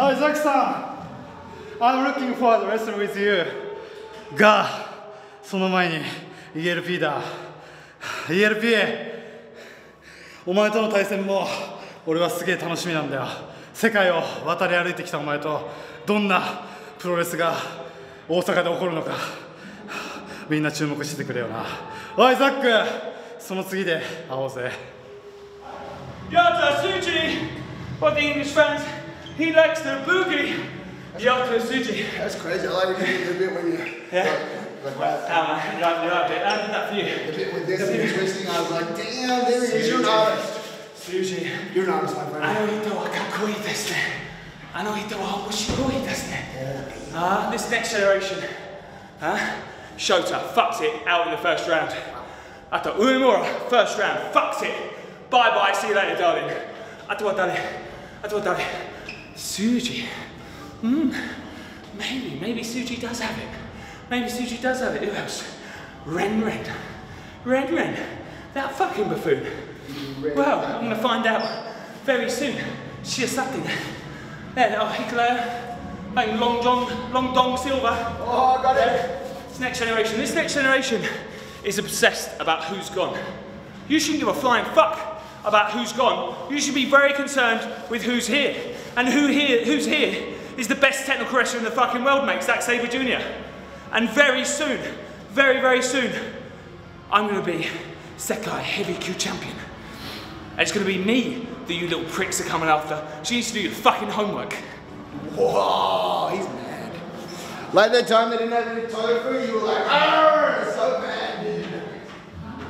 Hi, Zack-san. I'm looking for to wrestling with you. が、その前に ELP だ。ELP! お前との対戦も俺はすげえ楽しみなんだよ。世界を渡り歩いてきたお前とどんなプロレスが大阪で起こるのかみんな注目しててくれよな。おい、ザックその次で会おうぜ。Yata Suji! For the English fans, He likes the boogie. Yo, to Tsuji. That's crazy. I like the bit when you. Yeah. Ah, like, like, wow. Um, love, love bit. I did that for you. The bit with this and twisting, I was like, damn, there he is. Tsuji. You're not my friend. I know you do. I can't this day. I know oh, you do. I wish you could this thing. Ah, this next generation. Huh? Shota fucks it out in the first round. I thought Uemura, first round, fucks it. Bye bye, see you later, darling. I thought, darling. I thought, darling. Tsuji. Hmm. Maybe, maybe Tsuji does have it. Maybe Tsuji does have it. Who else? Ren Ren. Ren Ren. That fucking buffoon. Well, I'm going to find out very soon. Shiosaki. There, oh, Hikuleo. Hey, Long John, Long Dong Silver. Oh, I got it. This next generation. This next generation is obsessed about who's gone. You shouldn't give a flying fuck about who's gone. You should be very concerned with who's here. And who here, who's here is the best technical wrestler in the fucking world, mate, Zack Sabre Jr. And very soon, very, very soon, I'm gonna be Sekai Heavy Q champion. And it's gonna be me that you little pricks are coming after. She needs to do your fucking homework. Whoa, he's mad. Like that time they didn't have any toilet food, you like,